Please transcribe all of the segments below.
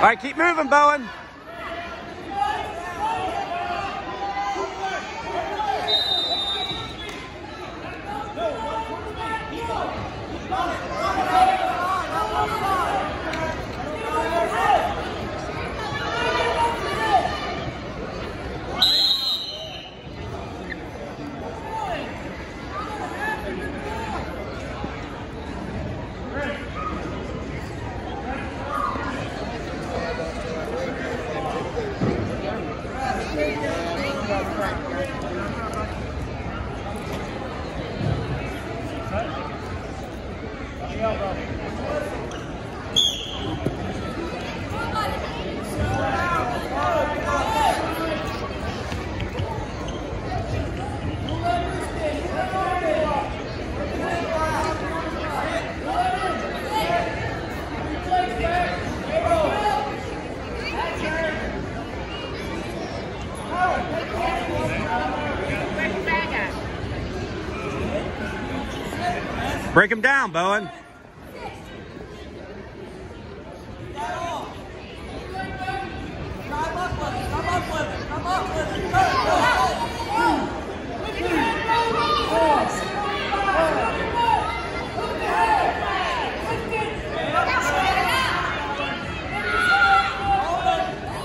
All right, keep moving, Bowen. Break him down, Bowen.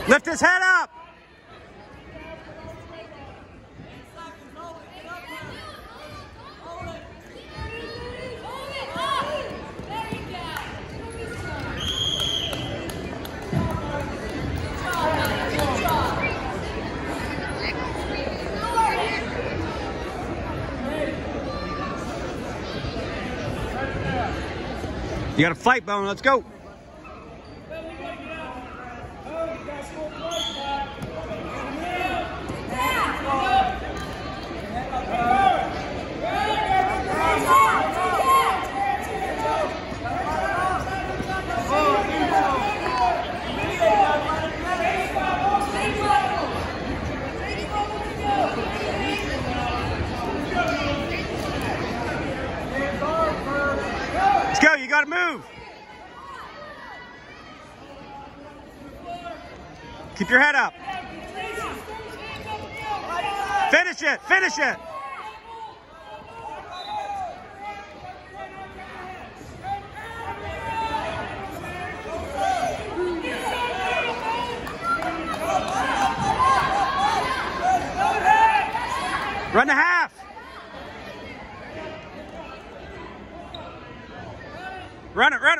Lift his head up. You got to fight, Bowen. Let's go. Let's go. You got to move. Keep your head up. Finish it. Finish it. Run the half. Run it, run